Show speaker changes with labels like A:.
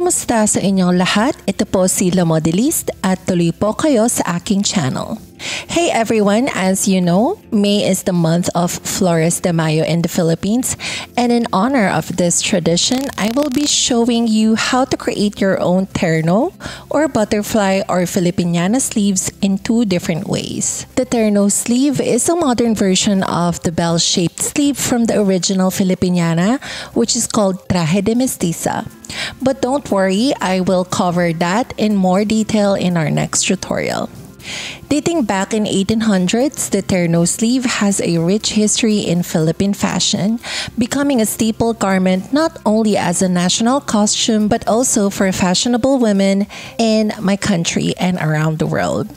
A: Kamusta sa inyong lahat? Ito po si La Modelist at tuloy po kayo sa aking channel. Hey everyone, as you know, May is the month of Flores de Mayo in the Philippines, and in honor of this tradition, I will be showing you how to create your own terno or butterfly or Filipiniana sleeves in two different ways. The terno sleeve is a modern version of the bell-shaped sleeve from the original Filipiniana, which is called traje de mestiza. But don't worry, I will cover that in more detail in our next tutorial. Dating back in 1800s, the terno sleeve has a rich history in Philippine fashion, becoming a staple garment not only as a national costume but also for fashionable women in my country and around the world.